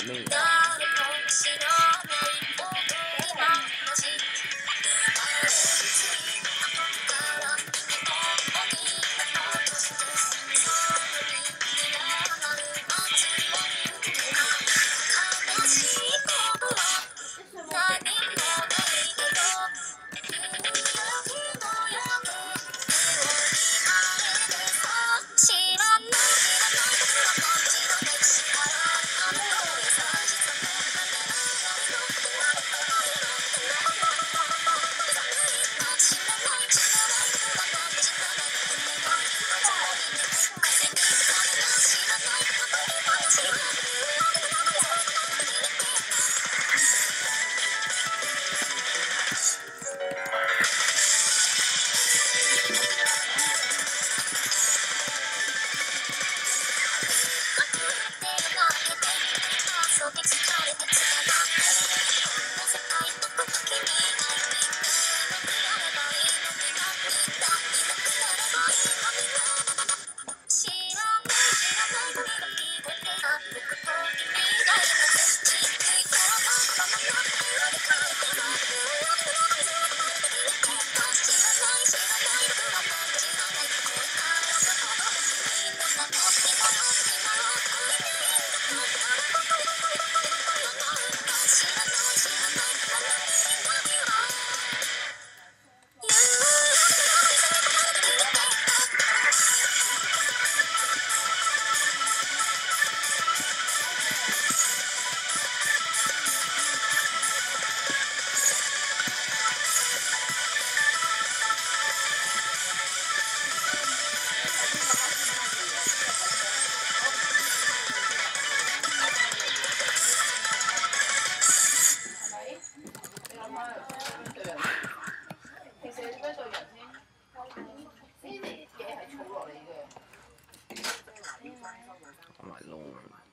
したね。其實你應該做人先，呢啲嘢係儲落嚟嘅。咁咪窿。